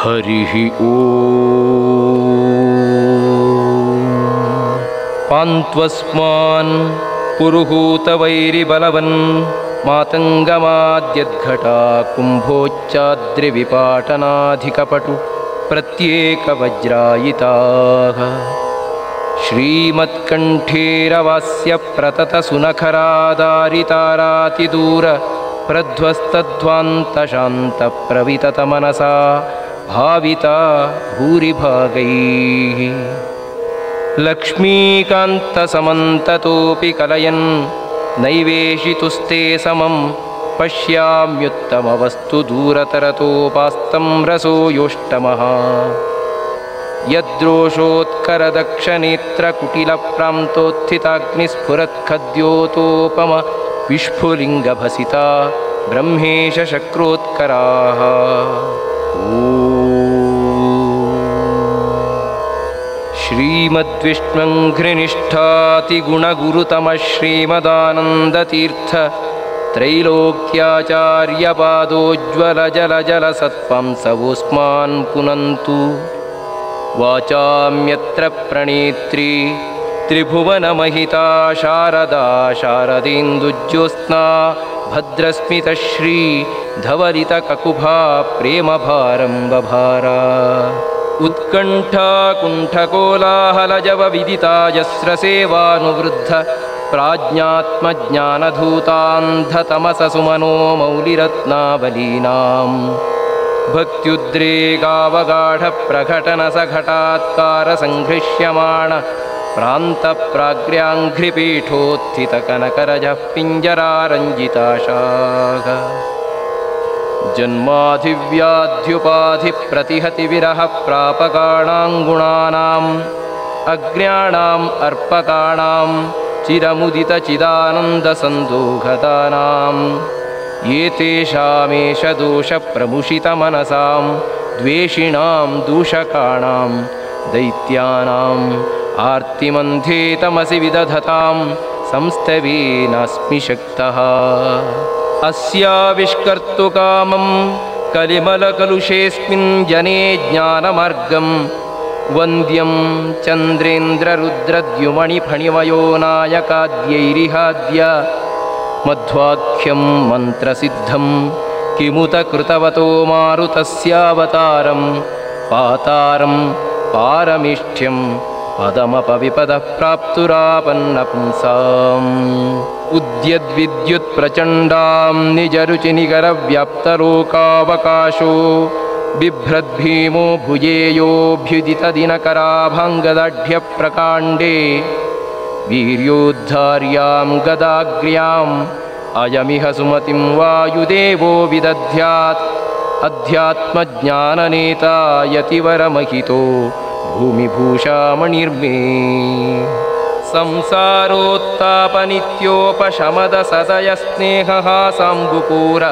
हरिः ओ। पान्त्वस्मान् पुरुहूतवैरिबलवन् मातङ्गमाद्यद्घटा कुम्भोच्चाद्रिविपाटनाधिकपटु प्रत्येकवज्रायिताः। श्रीमत्कण्ठेरवास्य प्रततसुनखरादारितारातिदूर प्रध्वस्तध्वान्तशान्तप्रविततमनसा भाविता भूरिभागैः। लक्ष्मीकान्तसमन्ततोऽपि कलयन् नैवेशितुस्ते समं पश्याम्युत्तमवस्तु दूरतरतोपास्तं रसो योष्टमः यद्रोषोत्करदक्षनेत्रकुटिलप्रान्तोत्थिताग्निस्फुरत्खद्योतोपम विस्फुलिङ्गभसिता ब्रह्मेशशक्रोत्कराः श्रीमद्विष्णुघ्रिनिष्ठातिगुणगुरुतमः श्रीमदानन्दतीर्थ त्रैलोक्याचार्यपादोज्ज्वलजलजलसत्त्वं सवोऽस्मान् पुनन्तु। वाचाम्यत्र प्रणेत्री त्रिभुवनमहिता शारदा शारदेन्दुज्योत्स्ना भद्रस्मितश्री धवलितककुभा प्रेमभारं बभारा उत्कण्ठाकुण्ठकोलाहलजवविदिता यस्रसेवानुवृद्ध प्राज्ञात्मज्ञानधूतान्धतमससुमनो मौलिरत्नावलीनाम् भक्त्युद्रेगावगाढप्रकटनसघटात्कारसङ्घृष्यमाण प्रान्तप्राग्र्याङ्घ्रिपीठोत्थितकनकरजः पिञ्जरारञ्जिताशाः जन्माधिव्याध्युपाधिप्रतिहतिविरह प्रापकाणाङ्गुणानाम् अग्र्याणाम् अर्पकाणां चिरमुदितचिदानन्दसन्दोघतानाम्। एतेषामेष दोषप्रमुषितमनसां द्वेषिणां दूषकाणां दैत्यानाम् आर्तिमन्धेतमसि विदधतां संस्तवेनास्मि शक्तः अस्याविष्कर्तुकामं कलिमलकलुषेऽस्मिन् जने ज्ञानमार्गं वन्द्यं चन्द्रेन्द्ररुद्रद्युमणिफणिमयो नायकाद्यैरिहाद्य मध्वाख्यं मन्त्रसिद्धं किमुत कृतवतो मारुतस्यावतारं पातारं पारमिष्ठ्यं पदमपविपदः प्राप्तुरापन्नपुंसाम् उद्यद्विद्युत्प्रचण्डां निजरुचिनिकरव्याप्तलोकावकाशो बिभ्रद्भीमो भुजेयोऽभ्युदितदिनकराभङ्गदाढ्यप्रकाण्डे वीर्योद्धार्यां गदाग्र्याम् अयमिह सुमतिं वायुदेवो विदध्यात्। अध्यात्मज्ञाननेता यतिवरमहितो भूमिभूषामणिर्मे संसारोत्तापनित्योपशमदसदयस्नेहः साम्बुपूर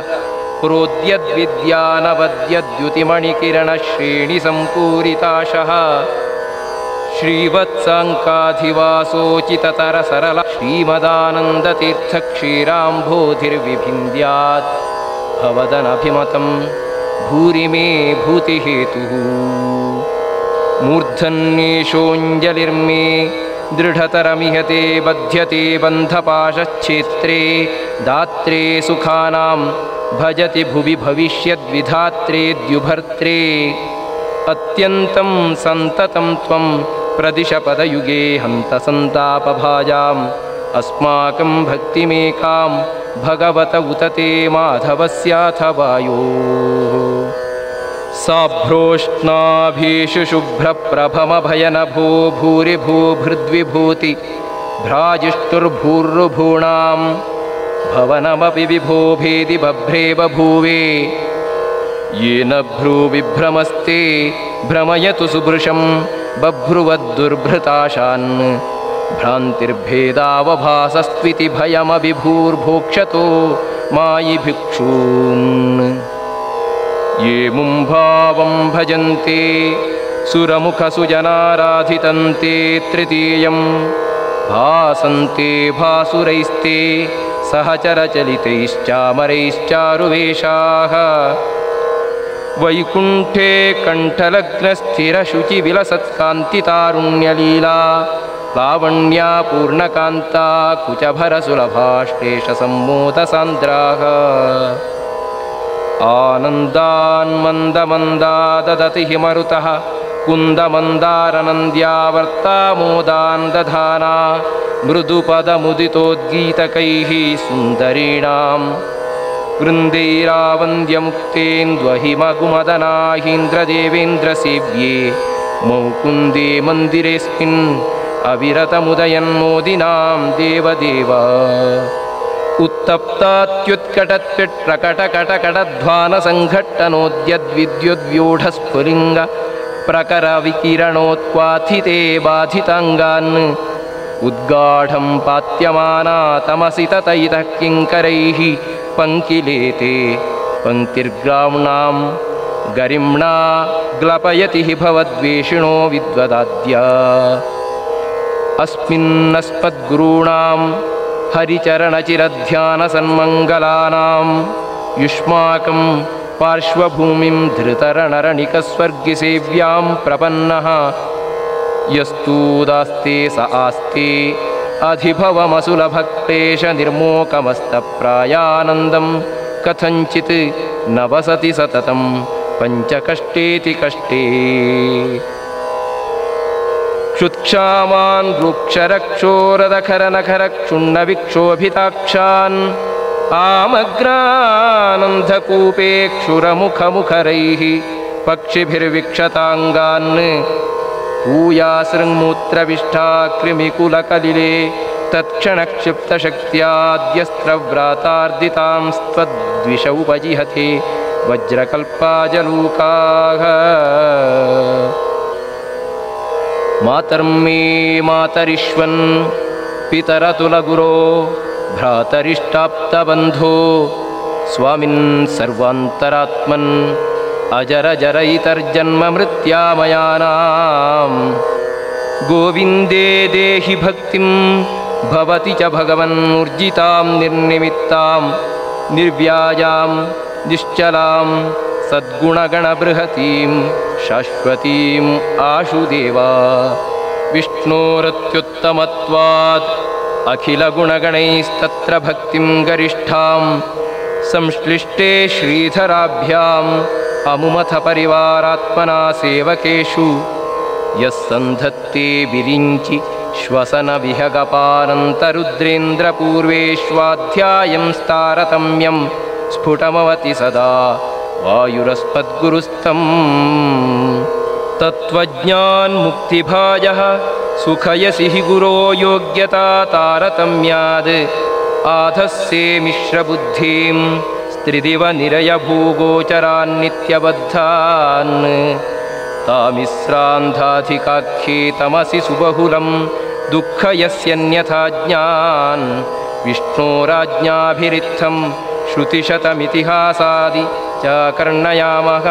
प्रोद्यद्विद्यानवद्यद्युतिमणिकिरणश्रेणिसम्पूरिताशः श्रीवत्साङ्काधिवासोचिततरसरल श्रीमदानन्दतीर्थक्षीराम्भोधिर्विभिन्द्यात् भवदनभिमतं भूरि मे भूतिहेतुः मूर्धन्येषोऽञ्जलिर्मे दृढतरमिहते बध्यते बन्धपाशच्छेत्रे दात्रे सुखानां भजति भुवि भविष्यद्विधात्रे द्युभर्त्रे। अत्यन्तं सन्ततं त्वं प्रदिशपदयुगे हन्तसन्तापभाजाम् अस्माकं भक्तिमेकां भगवत उत ते माधवस्याथ वायोः साभ्रोष्णाभीषु शुभ्रप्रभमभयनभो भूरिभूभृद्विभूति भ्राजिष्टुर्भूर्भूणां भवनमपि विभो भेदि बभ्रे बभूवे येन भ्रूविभ्रमस्ते भ्रमयतु सुभृशं बभ्रुवद्दुर्भृताशान्। भ्रान्तिर्भेदावभासस्त्विति भयमभिभूर्भोक्षतो मायि भिक्षून् ये मुम्भावं भजन्ते सुरमुखसुजनाराधितन्ते तृतीयं भासन्ते भासुरैस्ते सहचरचलितैश्चामरैश्चारुवेशाः वैकुण्ठे कण्ठलग्नस्थिरशुचिविलसत्कान्तितारुण्यलीला लावण्या पूर्णकान्ता कुचभरसुलभाश्लेषसम्मोदसान्द्राः आनन्दान्मन्दमन्दा ददति हि मरुतः कुन्दमन्दारनन्द्यावर्तामोदान् दधाना मृदुपदमुदितोद्गीतकैः सुन्दरीणाम्। वृन्दैरावन्द्यमुक्तेन्द्वहिमगुमदनाहीन्द्रदेवेन्द्रसेव्ये मौकुन्दे मन्दिरेऽस्मिन् अविरतमुदयन्मोदिनां देवदेव उत्तप्तात्युत्कटत्विट्प्रकटकटकटध्वानसङ्घट्टनोद्यद्विद्युद्व्यूढस्फुलिङ्ग प्रकरविकिरणोत्क्वाथिते बाधिताङ्गान् उद्गाढं पात्यमाना तमसि ततैतः किङ्करैः पङ्किलेते पङ्क्तिर्ग्राम्णां गरिम्णा ग्लपयति हि भवद्वेषिणो विद्वदाद्य। अस्मिन्नस्मद्गुरूणां हरिचरणचिरध्यानसन्मङ्गलानां युष्माकं पार्श्वभूमिं धृतरणरणिकस्वर्गिसेव्यां प्रपन्नः। यस्तूदास्ते स आस्ते अधिभवमसुलभक्तेशनिर्मोकमस्तप्रायानन्दं कथञ्चित् न वसति सततं पञ्चकष्टेति कष्टे क्षुत्क्षामान् वृक्षरक्षोरदखरनखरक्षुण्णविक्षोभिताक्षान् आमग्रानन्धकूपे क्षुरमुखमुखरैः पक्षिभिर्विक्षताङ्गान् भूयासृङ्मूत्रविष्ठा कृमिकुलकलिले तत्क्षणक्षिप्तशक्त्याद्यस्त्रव्रातार्दितांस्त्वद्विषौपजिहते वज्रकल्पाजलूकाः मातर्मे मातरिष्वन् पितरतुलगुरो भ्रातरिष्टाप्तबन्धो स्वामिन् सर्वान्तरात्मन् अजरजरैतर्जन्ममृत्यामयानां गोविन्दे देहि भक्तिं भवति च भगवन्मूर्जितां निर्निमित्तां निर्व्याजां निश्चलां सद्गुणगणबृहतीं शाश्वतीम् आशुदेवा। विष्णोरत्युत्तमत्वात् अखिलगुणगणैस्तत्र भक्तिं गरिष्ठां। संश्लिष्टे श्रीधराभ्याम् अमुमथ परिवारात्मना सेवकेषु। यः सन्धत्ते विरिञ्चि श्वसनविहगपानन्तरुद्रेन्द्रपूर्वेष्वाध्यायं स्तारतम्यं स्फुटमवति सदा वायुरस्मद्गुरुस्तम् तत्त्वज्ञान्मुक्तिभाजः सुखयसि हि गुरो योग्यता तारतम्याद्। आधस्से मिश्रबुद्धिं स्त्रिदिव निरयभूगोचरान्नित्यबद्धान् तामिस्रान्धाधिकाख्ये तमसि सुबहुलं दुःखयस्यन्यथा ज्ञान्। विष्णोराज्ञाभिरित्थं श्रुतिशतमितिहासादि च कर्णयामः।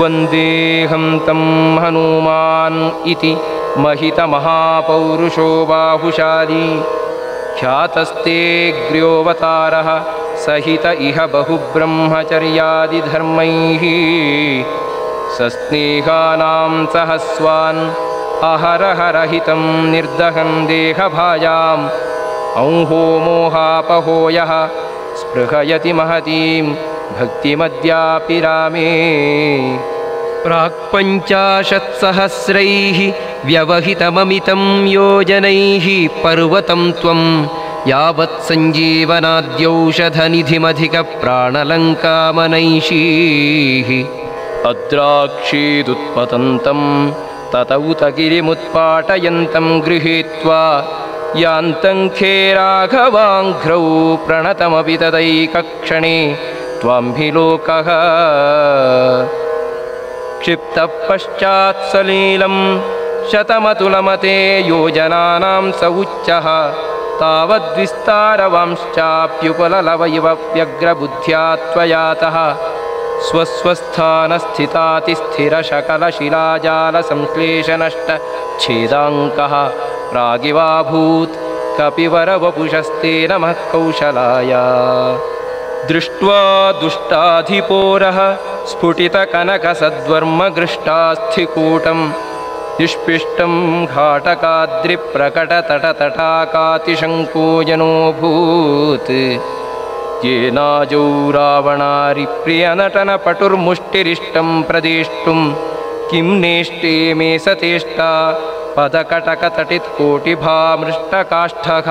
वन्देऽहं तं हनुमान् इति महितमहापौरुषो बाहुशाली। ख्यातस्तेऽग्र्योऽवतारः सहित इह बहुब्रह्मचर्यादिधर्मैः। सस्नेहानां सहस्वान् अहरहरहितं निर्दहं देहभाजाम् औहो मोहापहोयः स्पृहयति महतीं भक्तिमद्यापि रामे। प्राक्पञ्चाशत्सहस्रैः व्यवहितममितं योजनैः पर्वतं त्वं यावत् सञ्जीवनाद्यौषधनिधिमधिकप्राणलङ्कामनैषीः। अद्राक्षीदुत्पतन्तं तत उत गिरिमुत्पाटयन्तं गृहीत्वा यान्तं खे राघवाङ्घ्रौ प्रणतमपि तदैकक्षणे त्वाम्भि लोकः। क्षिप्तः पश्चात् सलीलं शतमतुलमते योजनानां स उच्चः। तावद्विस्तारवांश्चाप्युपललव इव व्यग्रबुद्ध्या त्वयातः स्वस्वस्थानस्थितातिस्थिरशकलशिलाजालसंश्लेषनष्टच्छेदाङ्कः प्रागिवाभूत्। कपिवरवपुषस्ते नमः कौशलाय। दृष्ट्वा दुष्टाधिपोरः स्फुटितकनकसद्वर्मगृष्टास्थिकूटं निष्पिष्टं घाटकाद्रिप्रकटतटतटाकातिशङ्कोजनोऽभूत् येनाजौ रावणारिप्रियनटनपटुर्मुष्टिरिष्टं प्रदेष्टुं किं नेष्टे मे सतेष्टा पदकटकतटित्कोटिभामृष्टकाष्ठः।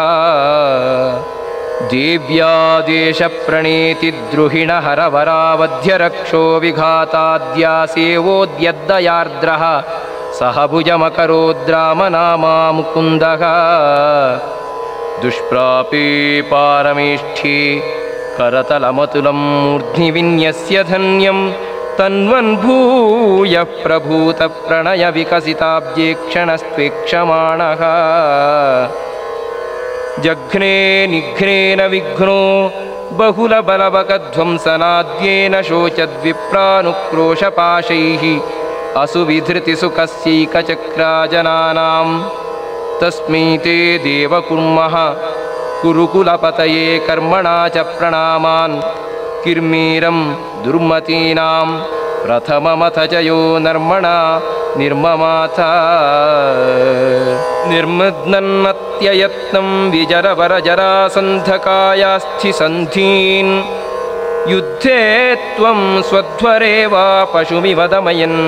देव्यादेशप्रणेतिद्रुहिणहरवरावध्यरक्षो विघाताद्यासेवोद्यद्दयार्द्रः। सह भुजमकरोद्रामनामा मुकुन्दः दुष्प्रापे पारमेष्ठे करतलमतुलं मूर्ध्नि विन्यस्य धन्यं तन्वन्भूयः प्रभूतप्रणयविकसिताब्जेक्षणस्त्वेक्षमाणः। जघ्ने निघ्नेन विघ्नो बहुलबलवकध्वंसनाद्येन शोचद्विप्रानुक्रोशपाशैः असुविधृतिसुखस्यैकचक्राजनानां तस्मै ते देवकुर्मः कुरुकुलपतये कर्मणा च प्रणामान् किर्मीरं दुर्मतीनां प्रथममथ च यो नर्मणा निर्ममाथ। निर्मग्नन्नत्ययत्नं विजरवरजरासन्धकायास्थिसन्धीन्। युद्धे त्वं स्वध्वरे वा पशुमिव दमयन्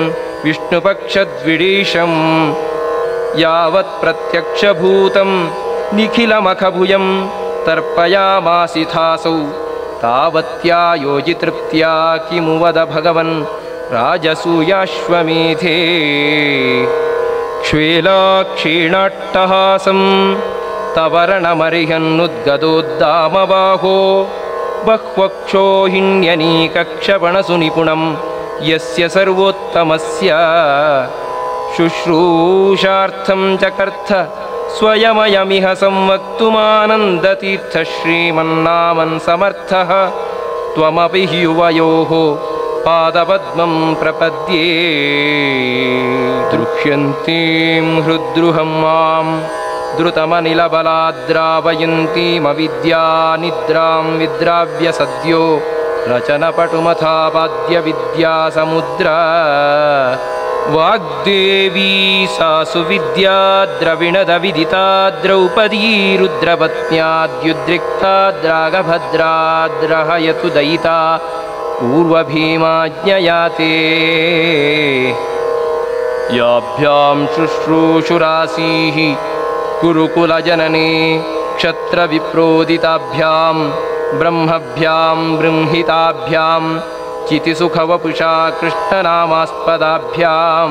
विष्णुपक्षद्विडीशं यावत् प्रत्यक्षभूतं निखिलमखभुजं तर्पयामासिथासौ तावत्या योजितृप्त्या किमु वद भगवन् राजसूयाश्वमेधे। क्ष्वेलाक्षीणाट्टहासं तवरणमर्हन्नुद्गदोद्दामबाहो बह्वक्षो हिण्यनीकक्षपणसु निपुणं यस्य सर्वोत्तमस्य शुश्रूषार्थं च कर्थ स्वयमयमिह संवक्तुमानन्दतीर्थ श्रीमन्नामन् समर्थः। त्वमपि युवयोः पादपद्मं प्रपद्ये। दृक्ष्यन्तीं हृद्रुहं मां द्रुतमनिलबलाद्रावयन्तीमविद्यानिद्रां विद्राव्य सद्यो रचनपटुमथापाद्यविद्यासमुद्रा वाग्देवी सा सुविद्या द्रविणदविदिता द्रौपदी रुद्रपत्न्याद्युद्रिक्ताद्रागभद्राद्रहयतु दयिता पूर्वभीमाज्ञयाते। याभ्यां शुश्रूषुरासीः गुरुकुलजनने क्षत्रविप्रोदिताभ्यां ब्रह्मभ्यां बृंहिताभ्यां चितिसुखवपुषा कृष्णनामास्पदाभ्यां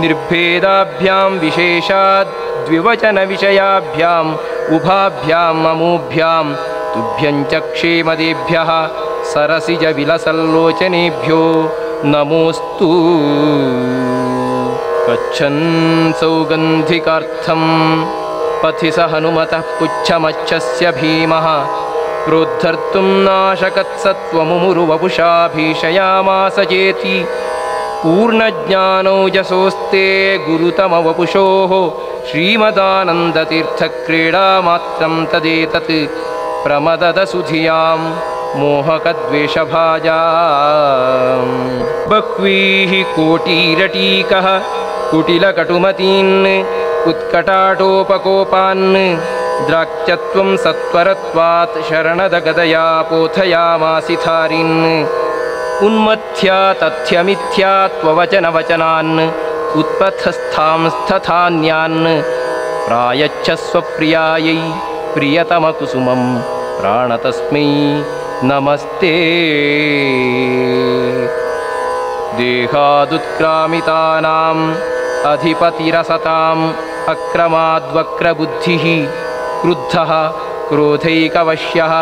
निर्भेदाभ्यां विशेषाद् द्विवचनविषयाभ्याम् उभाभ्याम् अमूभ्यां तुभ्यं च क्षेमदेभ्यः सरसिजविलसल्लोचनेभ्यो नमोऽस्तु। गच्छन् सौगन्धिकार्थं पथि स हनुमतः पुच्छमच्छस्य भीमः क्रोद्धर्तुं नाशकत्सत्त्वमुमुरुवपुषा भीषयामास चेति पूर्णज्ञानौजसोस्ते गुरुतमवपुषोः श्रीमदानन्दतीर्थक्रीडामात्रं तदेतत्। प्रमददसुधियां मोहकद्वेषभाजा बह्वीः कोटीरटीकः कुटिलकटुमतीन् उत्कटाटोपकोपान् द्राक्त्यत्वं सत्वरत्वात् शरणदगदया पोथयामासिथारिन् उन्मथ्या तथ्यमिथ्या त्ववचनवचनान् उत्पथस्थांस्तथान्यान्। प्रायच्छ स्वप्रियायै प्रियतमकुसुमं प्राणतस्मै नमस्ते। देहादुत्क्रामितानाम् अधिपतिरसताम् अक्रमाद्वक्रबुद्धिः क्रुद्धः क्रोधैकवश्यः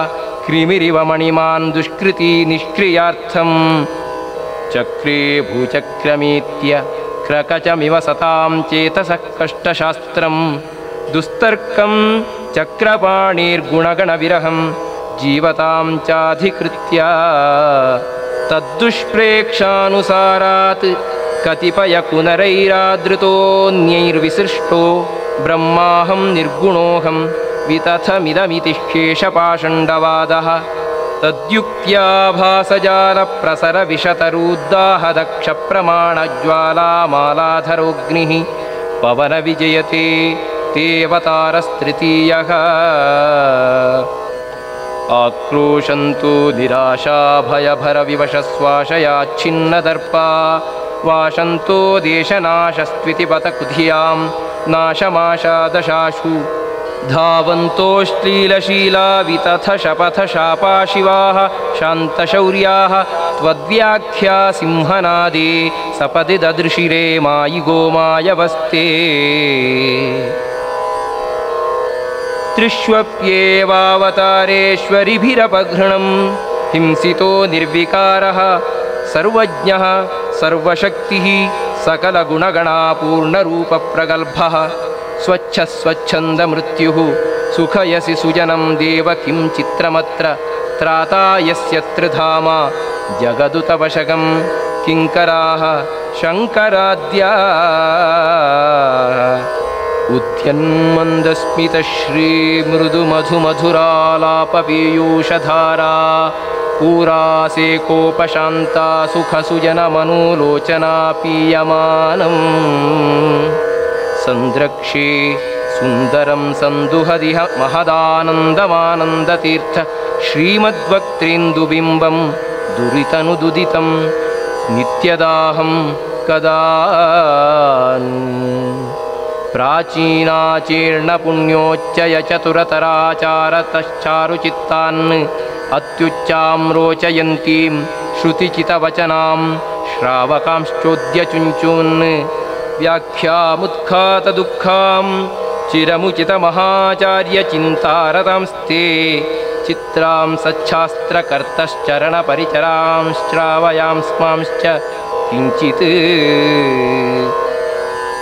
क्रिमिरिव मणिमान् दुष्कृति निष्क्रियार्थं चक्रे भूचक्रमेत्य क्रकचमिव सतां चेतसः कष्टशास्त्रं दुस्तर्कं चक्रपाणिर्गुणगणविरहं जीवतां चाधिकृत्य तद्दुष्प्रेक्षानुसारात् कतिपयकुनरैरादृतोऽन्यैर्विसृष्टो ब्रह्माहं निर्गुणोऽहं वितथमिदमिति शेषपाषण्डवादः तद्युक्त्या भासजालप्रसरविशतरूद्दाहदक्षप्रमाणज्वालामालाधरोऽग्निः पवनविजयते तेऽवतारस्तृतीयः आक्रोशन्तु निराशाभयभरविवशश्वाशयाच्छिन्नदर्पा वाशन्तो देशनाशस्त्विति बतकुधियां नाशमाशादशाशु धावन्तोऽश्लीलशीला वितथ शपथ शापाशिवाः शान्तशौर्याः त्वद्व्याख्या सिंहनादे सपदि ददृशिरे मायि गोमायवस्ते त्रिष्वप्येवावतारेश्वरिभिरपघृणं हिंसितो निर्विकारः सर्वज्ञः सर्वशक्तिः सकलगुणगणापूर्णरूपप्रगल्भः स्वच्छस्वच्छन्दमृत्युः सुखयसि सुजनं देव किं चित्रमत्र त्राता यस्य त्रिधामा जगदुतवशगं किङ्कराः शङ्कराद्या। उद्यन्मन्दस्मितश्रीमृदुमधुमधुरालापपीयूषधारा पूरासे कोपशान्ता सुखसुजनमनोलोचना पीयमानम् सन्द्रक्षे सुन्दरं सन्दुहदिह महदानन्दमानन्दतीर्थ श्रीमद्वक्त्रेन्दुबिम्बं दुरितनुदुदितं नित्यदाहं कदा प्राचीनाचीर्णपुण्योच्चय चतुरतराचारतश्चारुचित्तान् अत्युच्चां रोचयन्तीं श्रुतिचितवचनां श्रावकांश्चोद्यचुञ्चून् व्याख्यामुत्खातदुःखां चिरमुचितमहाचार्यचिन्तारतांस्ते चित्रां सच्छास्त्रकर्तश्चरणपरिचरां श्रावयांस्मांश्च किञ्चित्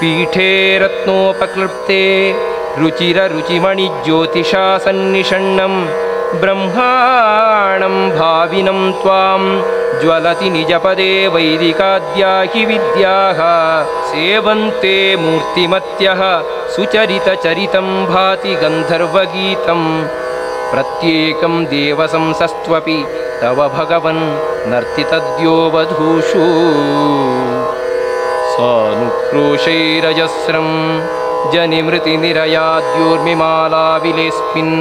पीठे रत्नोपक्लृप्ते रुचिररुचिमणिज्योतिषा सन्निषण्णं ब्रह्माणं भाविनं त्वां ज्वलति निजपदे वैदिकाद्या हि विद्याः। सेवन्ते मूर्तिमत्यः सुचरितचरितं भाति गन्धर्वगीतं। प्रत्येकं देवसंसस्त्वपि तव भगवन् नर्तितद्यो वधूषु सानुक्रोशैरजस्रं जनिमृतिनिरयाद्योर्मिमालाविलेऽस्मिन्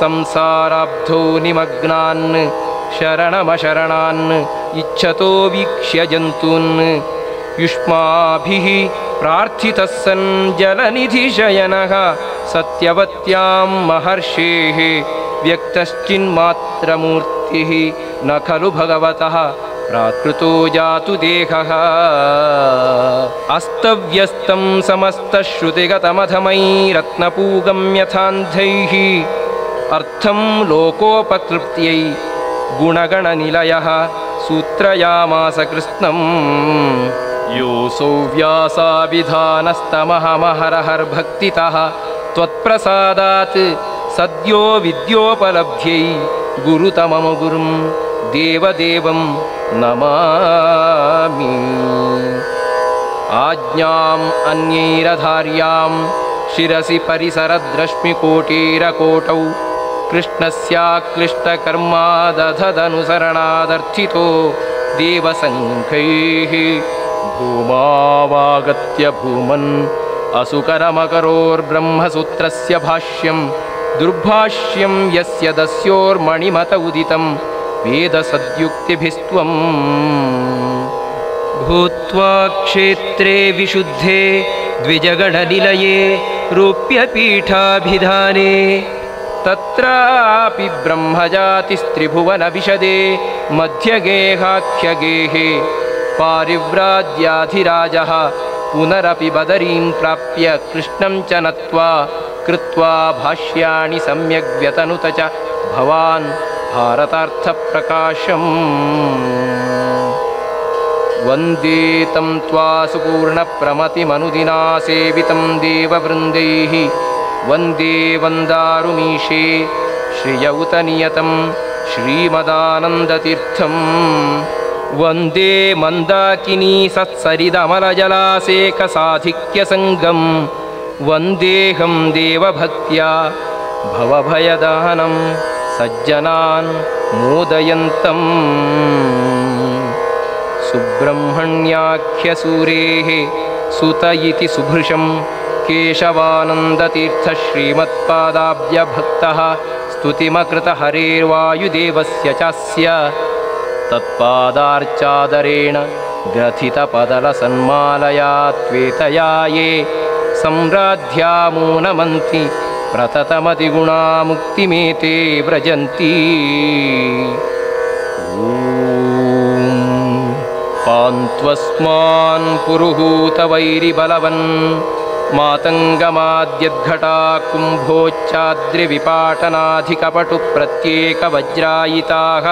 संसाराब्धौ निमग्नान् शरणमशरणान् इच्छतो वीक्ष्य जन्तून्। युष्माभिः प्रार्थितः सन् जलनिधिशयनः। सत्यवत्यां महर्षेः व्यक्तश्चिन्मात्रमूर्तिः न खलु भगवतः। प्राकृतो जातु देहः। अस्तव्यस्तं समस्तश्रुतिगतमधमैरत्नपूगं यथान्धैः अर्थं लोकोपतृप्त्यै गुणगणनिलयः सूत्रयामास कृत्स्नम् योऽसौ व्यासाविधानस्तमहमहरहर्भक्तितः त्वत्प्रसादात् सद्यो विद्योपलब्ध्यै गुरुतमम गुरुं देवदेवं नमामि। आज्ञाम् अन्यैरधार्यां शिरसि परिसरद्रश्मिकोटीरकोटौ कृष्णस्याक्लिष्टकर्मादधदनुसरणादर्थितो देवसङ्घैः भूमावागत्य भूमन् असुकरमकरोर्ब्रह्मसूत्रस्य भाष्यं दुर्भाष्यं यस्य दस्योर्मणिमत उदितं वेदसद्युक्तिभिस्त्वम्। भूत्वा क्षेत्रे विशुद्धे द्विजगणनिलये रूप्यपीठाभिधाने तत्रापि ब्रह्मजातिस्त्रिभुवनविशदे मध्यगेहाख्यगेहे पारिव्राज्याधिराजः पुनरपि बदरीं प्राप्य कृष्णं च नत्वा कृत्वा भाष्याणि सम्यग् व्यतनुत च भवान् भारतार्थप्रकाशम्। वन्दे तं त्वा सुपूर्णप्रमतिमनुदिना सेवितं देववृन्दैः वन्दे वन्दारुमीशे श्रिय उत नियतं श्रीमदानन्दतीर्थम्। वन्दे मन्दाकिनी सत्सरिदमलजलासेकसाधिक्यसङ्गं वन्देऽहं देवभक्त्या भवभयदहनं सज्जनान् मोदयन्तम्। सुब्रह्मण्याख्यसूरेः सुत इति सुभृशं केशवानन्दतीर्थश्रीमत्पादाब्जभक्तः स्तुतिमकृतहरेर्वायुदेवस्य चास्य तत्पादार्चादरेण ग्रथितपदलसन्मालया त्वेतया ये सम्राध्यामूनमन्ति प्रततमतिगुणा मुक्तिमेते व्रजन्ति पान्त्वस्मान् पुरुहूतवैरिबलवन् मातङ्गमाद्यद्घटा कुम्भोच्चाद्रिविपाटनाधिकपटुप्रत्येकवज्रायिताः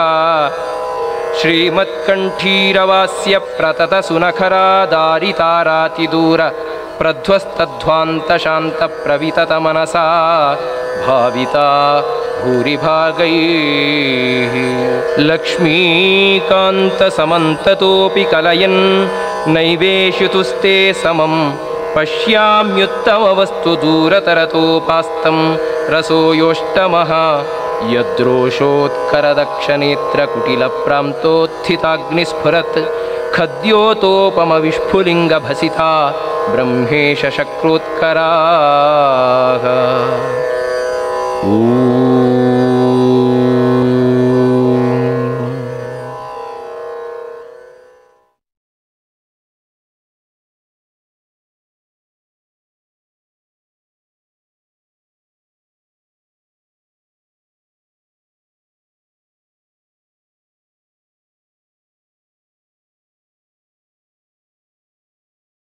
श्रीमत्कण्ठीरवास्य प्रततसुनखरादारितारातिदूर प्रध्वस्तध्वान्तशान्तप्रविततमनसा भाविता भूरिभागैः। लक्ष्मीकान्तसमन्ततोऽपि कलयन् नैवेशितुस्ते समं पश्याम्युत्तमवस्तु दूरतरतोपास्तं रसो योष्टमः यद्रोषोत्करदक्षनेत्रकुटिलप्रान्तोत्थिताग्निस्फुरत् खद्योतोपमविस्फुलिङ्गभसिता ॐ